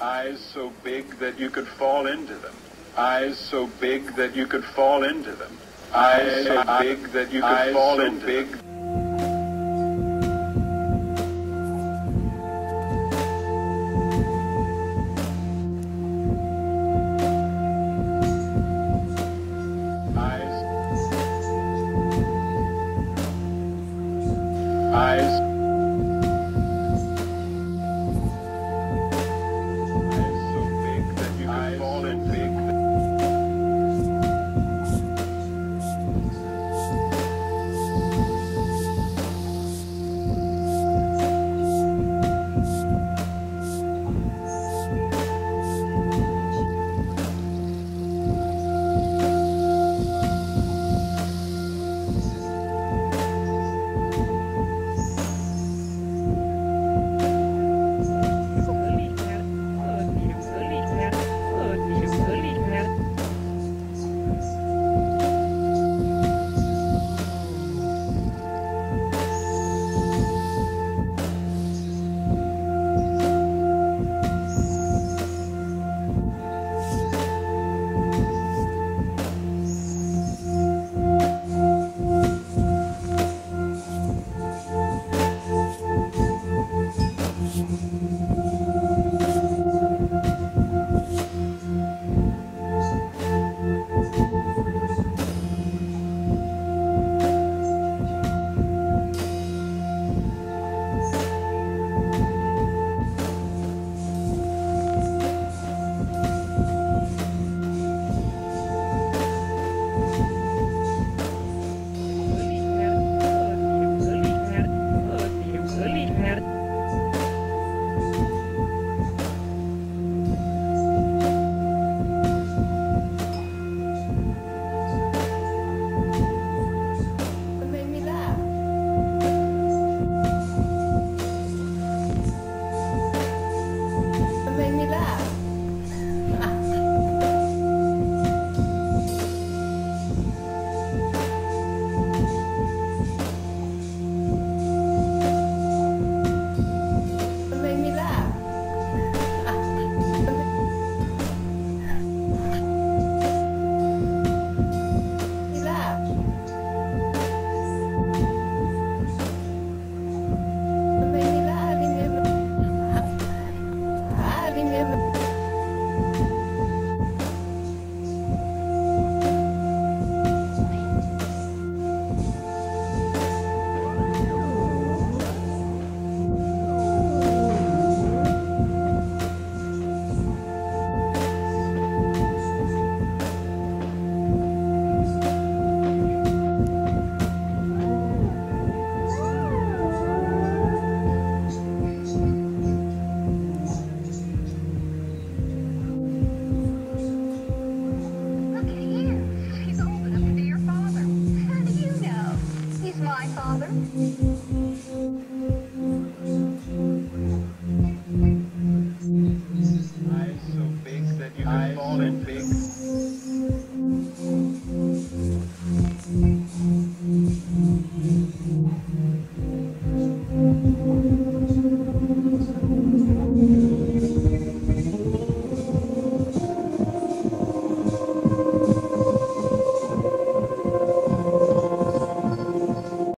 Eyes so big that you could fall into them. Eyes so big that you could fall into them. Eyes so big that you could fall into big. Eyes. Eyes. Big.